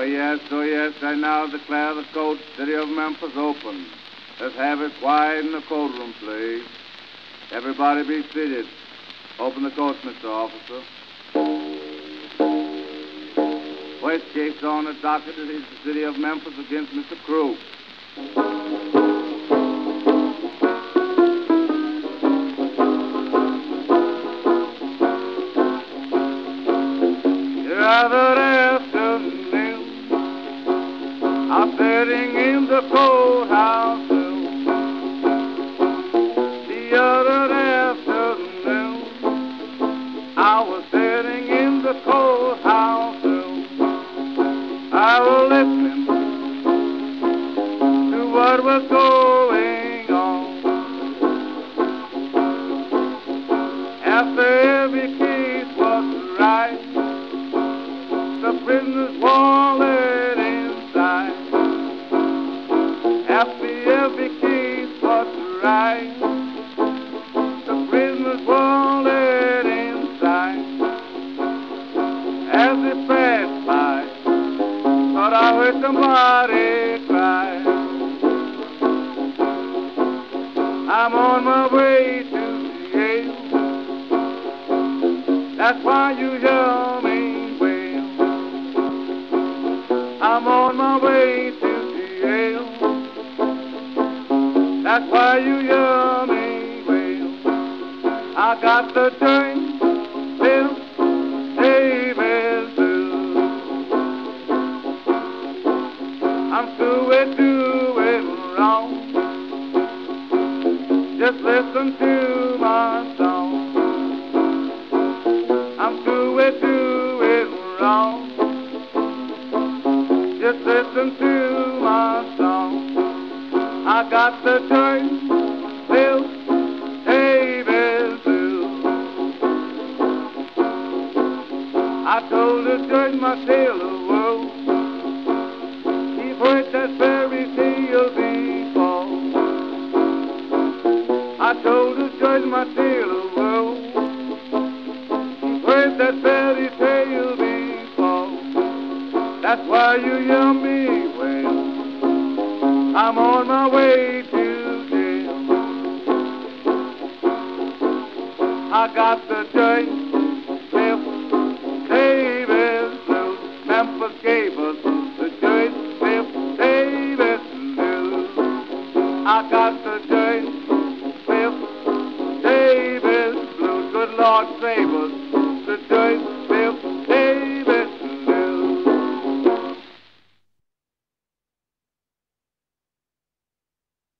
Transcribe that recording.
Oh, yes, oh, yes, I now declare the court, City of Memphis, open. Let's have it quiet in the courtroom, please. Everybody be seated. Open the court, Mr. Officer. First case on the docket is the City of Memphis against Mr. Crew. Sitting in the courthouse room. Passed by, thought I heard somebody cry. I'm on my way to jail. That's why you hear me wail. I'm on my way to jail. That's why you hear me wail. I got the joint, listen to my song. I'm through with doing wrong. Just listen to my song. I got the joint, Cliff Davis blues. I told the judge my of woe. He've heard that fairy that fairy tale before. That's why you yell me when I'm on my way to jail. I got the joy, Cliff, Davis, Memphis gave us the joy, Cliff, Davis, I got the joy, Cliff, Davis, Blue. Good Lord, save us.